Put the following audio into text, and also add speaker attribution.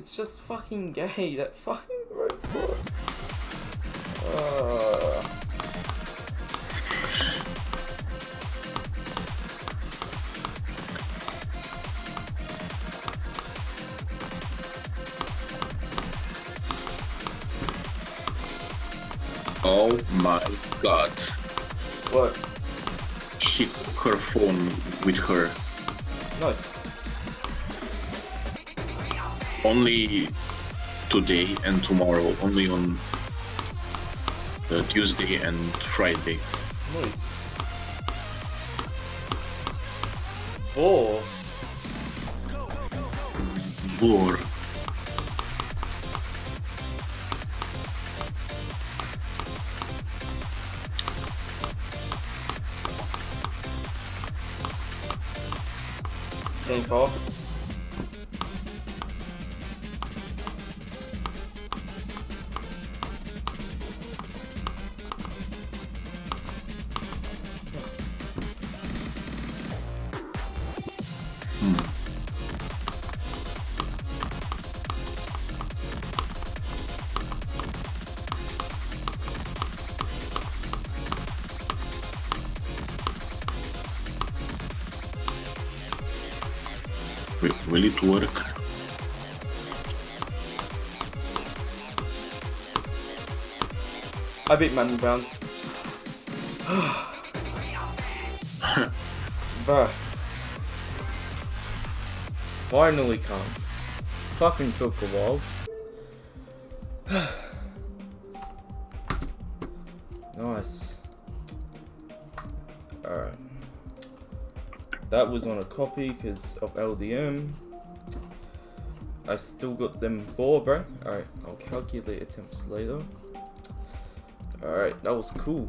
Speaker 1: It's just fucking gay, that fucking robot. Uh,
Speaker 2: Oh my god.
Speaker 1: what?
Speaker 2: She took her phone with her.
Speaker 1: Nice.
Speaker 2: Only today and tomorrow. Only on uh, Tuesday and Friday.
Speaker 1: Nice. Four.
Speaker 2: War.
Speaker 1: Game four.
Speaker 2: Will, will it work?
Speaker 1: I beat Magma Bound. Bruh. Finally come. Fucking took a while. nice. Alright. That was on a copy because of LDM. I still got them four, bro. Alright, I'll calculate attempts later. Alright, that was cool.